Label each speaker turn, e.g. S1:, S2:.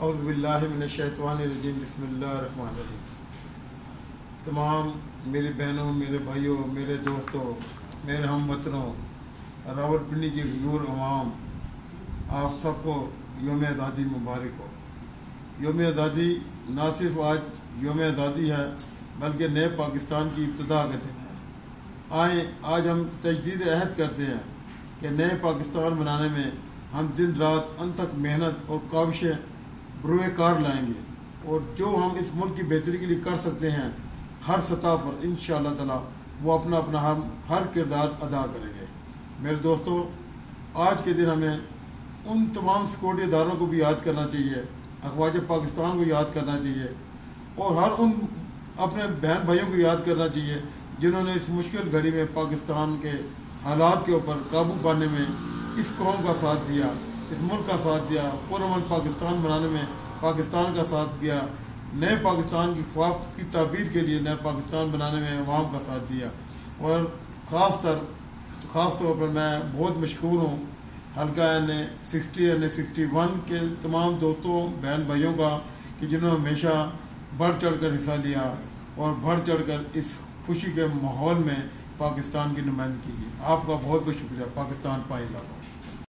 S1: اعوذ باللہ من الشیطان الرجیم، بسم اللہ الرحمن الرحیم۔ تمام میری بہنوں، میرے بھائیوں، میرے دوستوں، میرے ہم وطنوں، راول پنڈی کی غیور عوام، آپ سب کو یوم آزادی مبارک ہو۔ یوم آزادی نہ صرف آج یوم آزادی ہے، بلکہ نئے پاکستان کی ابتدا کا دن ہے۔ آئیں، آج ہم تجدید عہد کرتے ہیں کہ نئے پاکستان بنانے میں ہم دن رات ان تک محنت اور کاوشیں بروئے کار لائیں گے اور جو ہم اس ملک کی بہتری کے لیے کر سکتے ہیں، ہر سطح پر ان شاء اللہ تعالیٰ وہ اپنا اپنا ہر ہر کردار ادا کریں گے۔ میرے دوستوں آج کے دن ہمیں ان تمام سیکورٹی اداروں کو بھی یاد کرنا چاہیے، اخواج پاکستان کو یاد کرنا چاہیے اور ہر ان اپنے بہن بھائیوں کو یاد کرنا چاہیے جنہوں نے اس مشکل گھڑی میں پاکستان کے حالات کے اوپر قابو پانے میں اس قوم کا ساتھ دیا۔ اس ملک کا ساتھ دیا پرامن پاکستان بنانے میں پاکستان کا ساتھ دیا، نئے پاکستان کی خواب کی تعبیر کے لیے نئے پاکستان بنانے میں عوام کا ساتھ دیا۔ اور خاص طر خاص طور پر میں بہت مشکور ہوں، حلقہ N A sixty N A sixty one کے تمام دوستوں، بہن بھائیوں کا، کہ جنہوں نے ہمیشہ بڑھ چڑھ کر حصہ لیا اور بڑھ چڑھ کر اس خوشی کے ماحول میں پاکستان کی نمائندگی کی۔ آپ کا بہت بہت شکریہ، پاکستان پائے لاکھوں۔